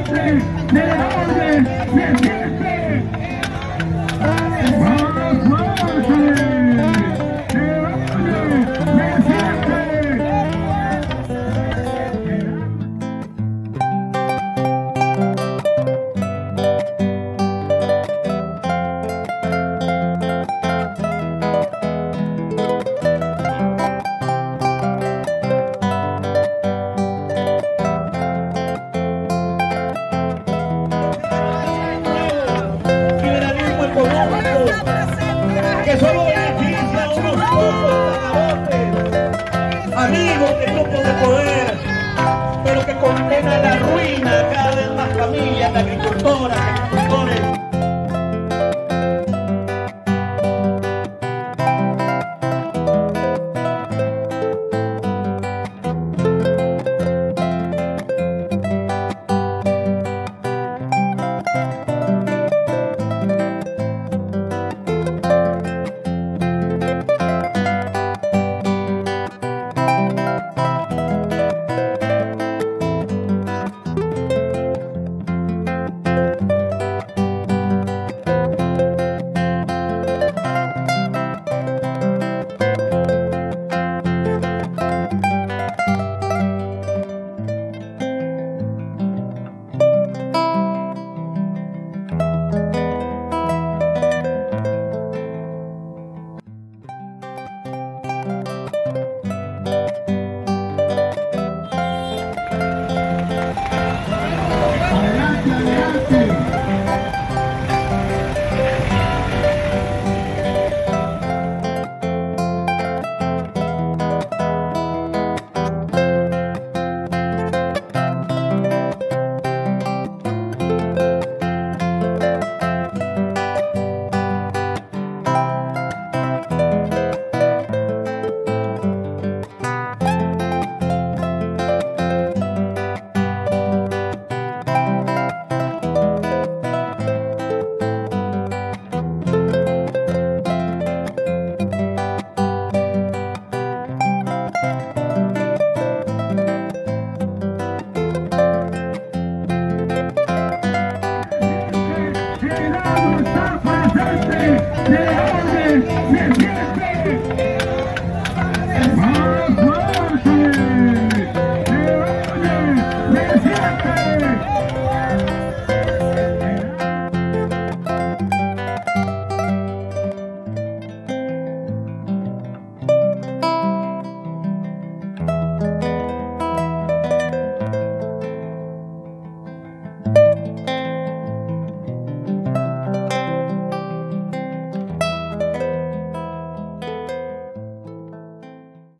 Nelly, Nelly, Nelly, Nelly, Nelly, Nelly, Nelly, Nelly, Nelly, que solo beneficia a unos pocos trabajadores, amigos grupos de